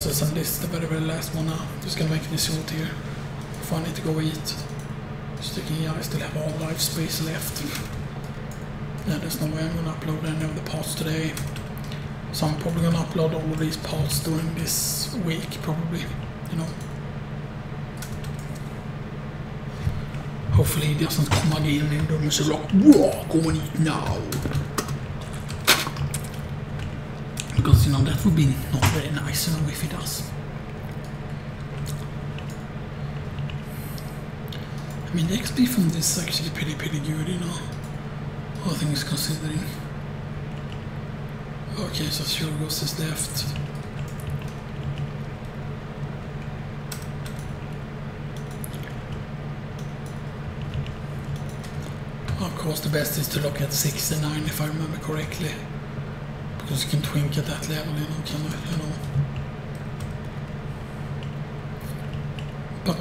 So is the very very last one now. Just gonna make this short here. Before I need to go eat. Just thinking, yeah, I still have all life space left. Yeah, there's no way I'm gonna upload any of the parts today. So I'm probably gonna upload all of these parts during this week, probably. You know. Hopefully he doesn't come again and then Mr. Rock. Whoa, go and eat now. Because, you know, that would be not very nice, you if he does. I mean, the XP from this is actually pretty, pretty good, you know. All things considering. Okay, so Shurgos is left. Of course, the best is to look at 69 if I remember correctly. Because you can twink at that level, you know, can I, you know. But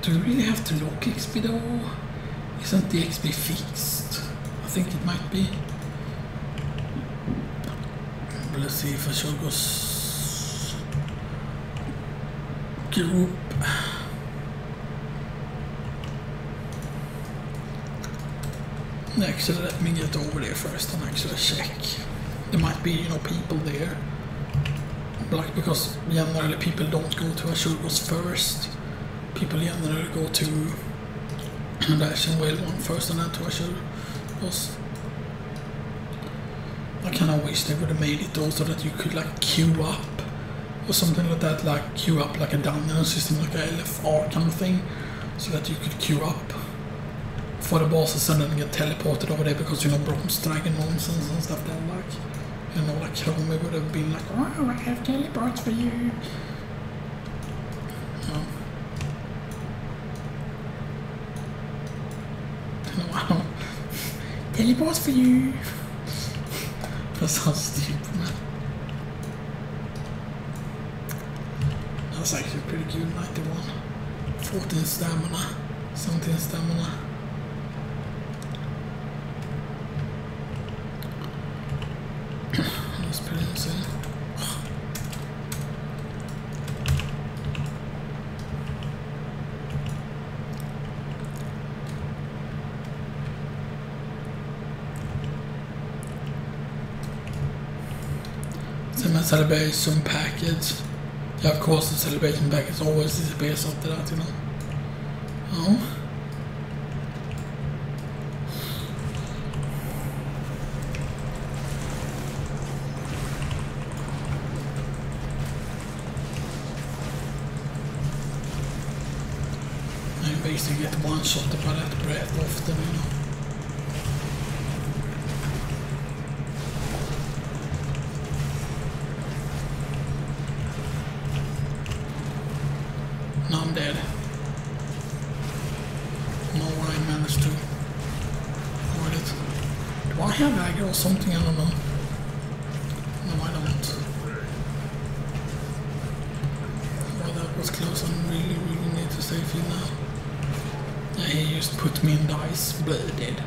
do we really have to look XP though? Isn't the XP fixed? I think it might be. But let's see if I should go group. Actually, let me get over there first and actually check. There might be, you know, people there. Like, because generally people don't go to Azuregos first. People generally go to the Ashenvale one first and then to Azuregos. I kind of wish they would have made it also that you could like queue up or something like that, like queue up like a dungeon system, like a LFR kind of thing, so that you could queue up for the bosses and then get teleported over there because you know bronze dragon nonsense and stuff there like you know like Chromie would have been. Like oh I have teleports for you. You know. You know, I don't teleports for you. That sounds stupid man. That's actually pretty good 91 14 stamina. 17 stamina That's pretty insane. Celebration package. Yeah, of course the celebration package always is based after that, you know. Oh. I basically get one shot by that breath often, you know. Now I'm dead. No way I managed to avoid it. Do I have aggro or something? I don't know. No, I don't. Well, that was close. I really, really need to save you now. Yeah, he just put me in the ice, blooded.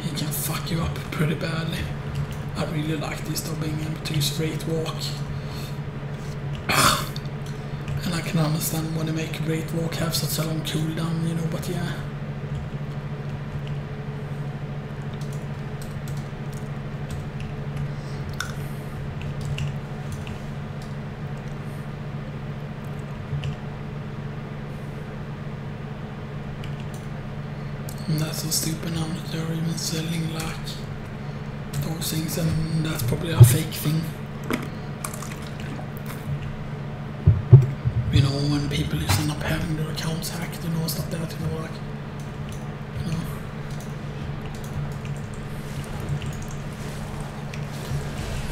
He can fuck you up pretty badly. I really like this though, being able to Wraith Walk. Can understand when they make Wraith Walk have such a long cooldown, you know, but yeah. And that's so stupid now that they're even selling like those things and that's probably a fake thing. You know, when people just end up having their accounts hacked, and stuff like that, you know, like.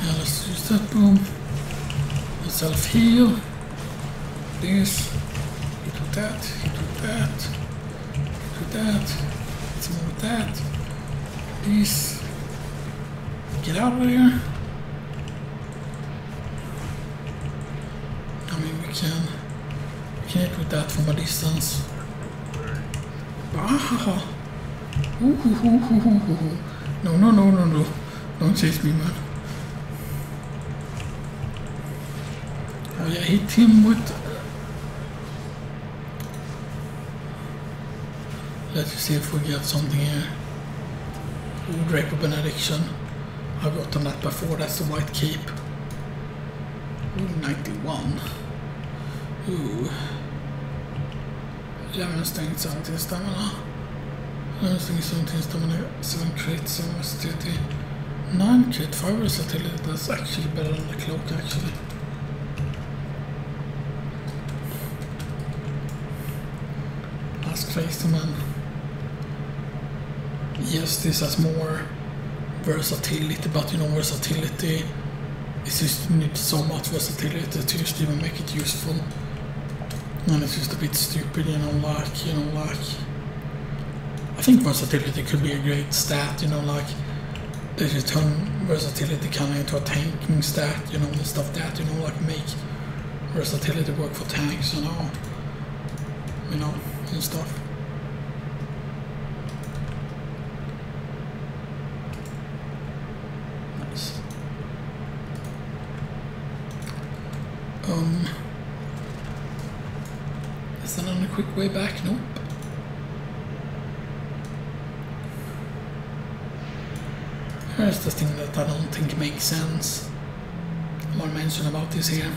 Yeah, let's use that boom. Self heal. This. Hit with that. Hit with that. Hit with that. Some more with that. This. Get out of here. I mean, we can. Can't do that from a distance. Ah! No, no, no, no, no. Don't chase me, man. Oh yeah, hit him with... Let's see if we get something here. Ooh, Drape of Benediction. I've gotten that before, that's the white cape. Ooh, 91. Ooh. 11 strength, 17 stamina. 11 strength, 17 stamina, 7 crit, 7 versatility. 9 crit, 5 versatility. That's actually better than the cloak, actually. That's crazy, man. Yes, this has more versatility, but you know, versatility it's just you need so much versatility to just even make it useful. And it's just a bit stupid, you know, like, you know, like... I think versatility could be a great stat, you know, like... They should turn versatility kind of into a tanking stat, you know, and stuff that, you know, like make versatility work for tanks, you know. You know, and stuff. Nice. Um... Is there a quick way back? Nope. Here's the thing that I don't think makes sense. To mention about this here.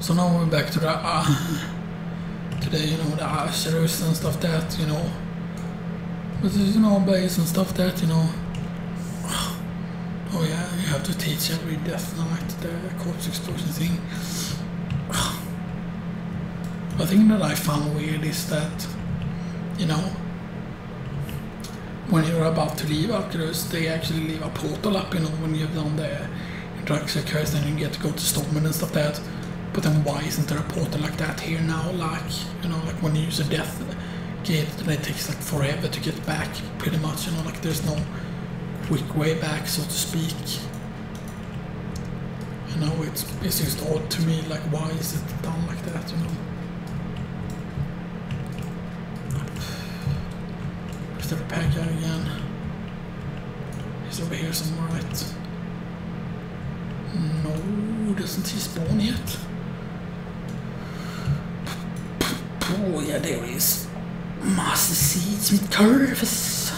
So now we're back to the uh, today, you know, the Acherus and stuff that, you know. But you know, base and stuff that, you know. Oh yeah, you have to teach every Death Knight the corpse explosion thing. The thing that I found weird is that, you know, when you're about to leave Acherus, they actually leave a portal up, you know, when you've done the Introduction curse, then you get to go to Stormwind and stuff like that. But then why isn't there a portal like that here now? Like, you know, like when you use a death gate, then it takes like forever to get back, pretty much, you know, like there's no quick way back, so to speak. You know, it's, it's just odd to me, like why is it done like that, you know? The repair guy again. He's over here somewhere, right? No, doesn't he spawn yet? Oh, yeah, there he is. Master Seeds with curves.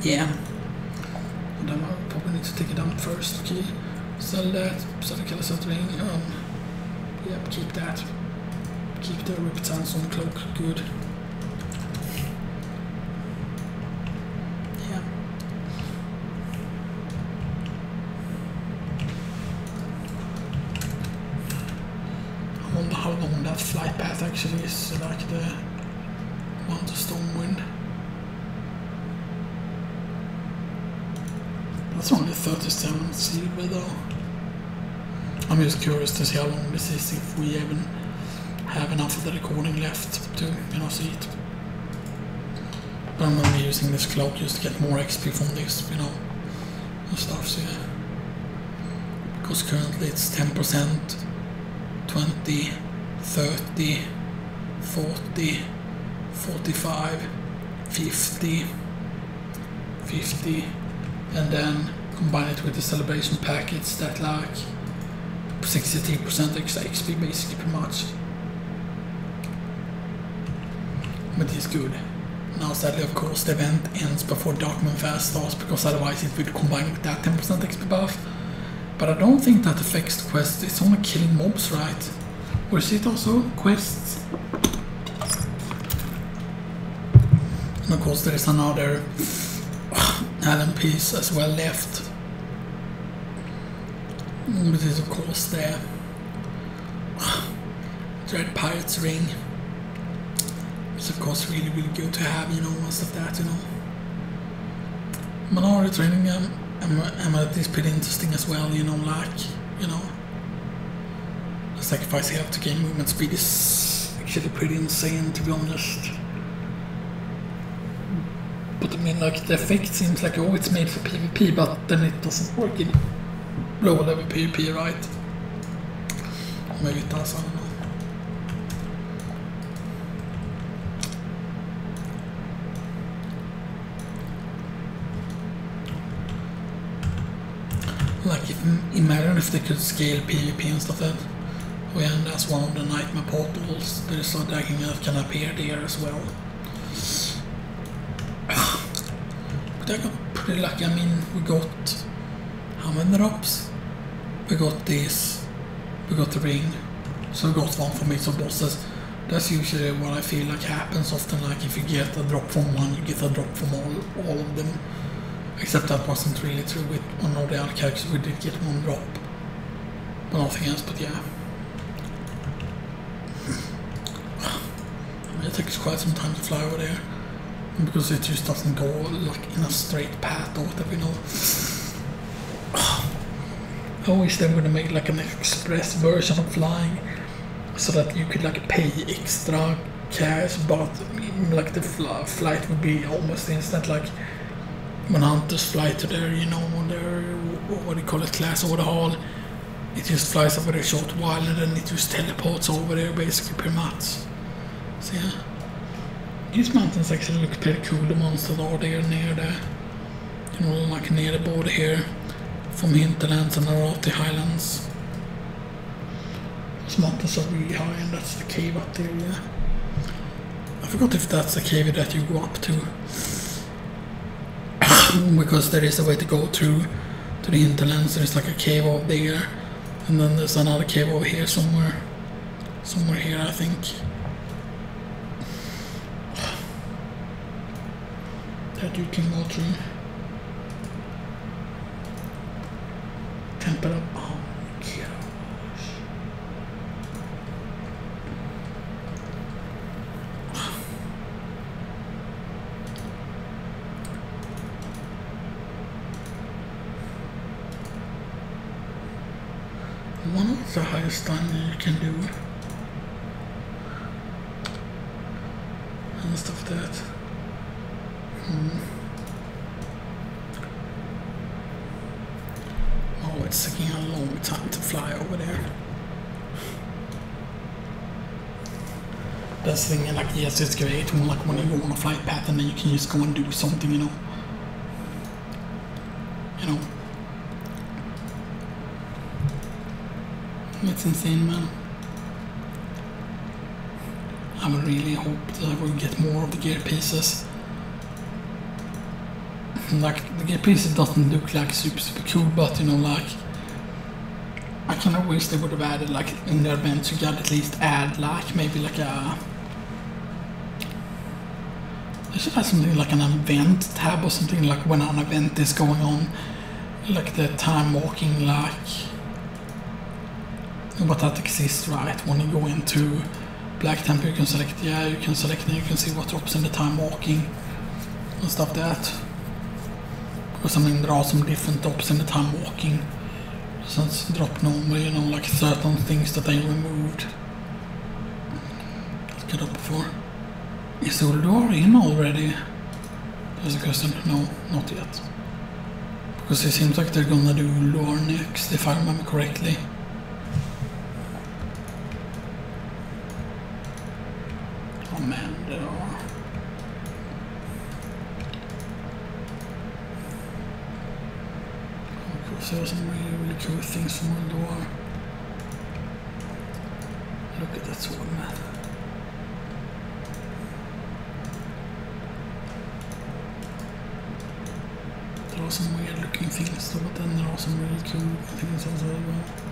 Yeah. And then I probably need to take it down first, okay? Sell that, sell the killer. Um, yep, keep that. Keep the sounds on cloak, good. How long that flight path actually is, like the one to Stormwind. That's only 37 silver though. I'm just curious to see how long this is, if we even have enough of the recording left to, you know, see it. But I'm be using this cloak just to get more XP from this, you know, and stuff, so yeah. Because currently it's 10%, 20, 30, 40, 45, 50, 50, and then combine it with the celebration package that like 63% extra XP basically pretty much. But it's good. Now sadly of course the event ends before Darkmoon Fast starts because otherwise it would combine with that 10% XP buff. But I don't think that affects the quest, it's only killing mobs right? Is it also quests? And of course there is another Allen piece as well left. But is of course the Dread Pirate's Ring. It's of course really really good to have, you know, most of that, you know. Minority training um, Amulet is pretty interesting as well, you know, like, you know. You have to gain movement speed is actually pretty insane, to be honest. But I mean, like, the effect seems like, oh, it's made for PvP, but then it doesn't work in lower level PvP, right? Maybe it does, I don't know. Like, if, imagine if they could scale PvP and stuff like that. And that's one of the nightmare portals. There's a dragon that can appear there as well. But I got pretty lucky. I mean, we got how many drops? We got this. We got the ring. So we got one from each of bosses. That's usually what I feel like happens often. Like if you get a drop from one, you get a drop from all, all of them. Except that wasn't really true with one of the other characters. We did get one drop. But nothing else, but yeah. I mean, it takes quite some time to fly over there. Because it just doesn't go like in a straight path or whatever, you know. I wish they were gonna make like an express version of flying so that you could like pay extra cash but like the fl flight would be almost instant like when hunters fly to their you know their what do you call it class over the hall it just flies over a short while and then it just teleports over there basically pretty much yeah these mountains actually look pretty cool the that are there near the you know like near the border here from Hinterlands and Arathi Highlands those mountains are really high and that's the cave up there yeah I forgot if that's the cave that you go up to because there is a way to go through to the hinterlands. There's like a cave over there, and then there's another cave over here somewhere. Somewhere here, I think. That you can go through. Temple up. Oh my gosh. One of the highest time you can do. And stuff like that. Hmm. Oh, it's taking a long time to fly over there. That's the thing, like yes, it's great when like when you go on a flight path and then you can just go and do something, you know. You know. It's insane, man. I really hope that I will get more of the gear pieces. Like, the gear pieces doesn't look like super, super cool, but you know, like, I kind of wish they would have added, like, in their events, you could at least add, like, maybe like a. They should have something like an event tab or something, like when an event is going on, like the time walking, like but that exists right? When you go into Black Temple you can select yeah you can select and you can see what drops in the time walking and stuff like that mean there are some different drops in the time walking. Since drop normally you know like certain things that I removed. Let's get up before is Ulduar in already? There's a question. No not yet. Because it seems like they're gonna do Ulduar next if I remember correctly. Oh man, there are. Of course, there are some really, really cool things from Ulduar. Look at that sword, man. There are some weird looking things, but then there are some really cool things as well.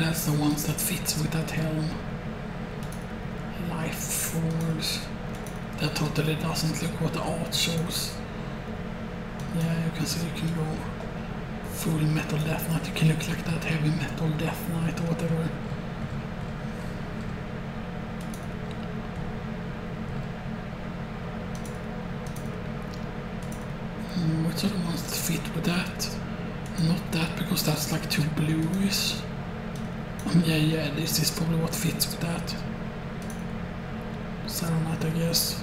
Oh, that's the ones that fits with that helm. Life Force. That totally doesn't look what the art shows. Yeah, you can see you can go full metal death knight. You can look like that heavy metal death knight or whatever. Which are the ones that fit with that? Not that because that's like too bluish. Yeah, yeah, this is probably what fits with that. Saronite, I guess.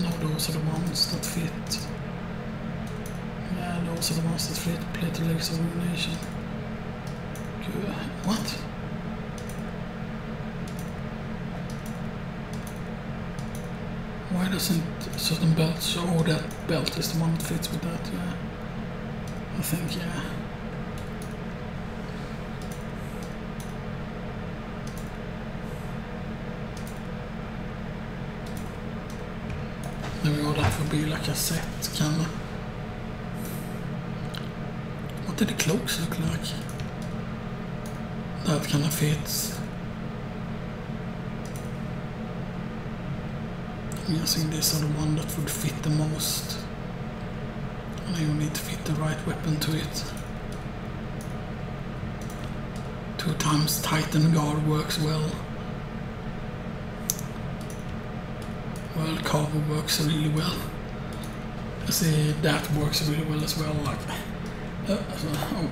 No, those are the ones that fit. Yeah, those are the ones that fit. Plate legs of ruination. What? Why doesn't certain belts show that belt is the one that fits with that? Yeah. I think, yeah. There we go, that would be like a set kind of. What did the cloaks look like? That kind of fits. I'm guessing these the one that would fit the most. And you need to fit the right weapon to it. Two times Titan guard works well. Well, cover works really well. I see that works really well as well. Like, uh, oh,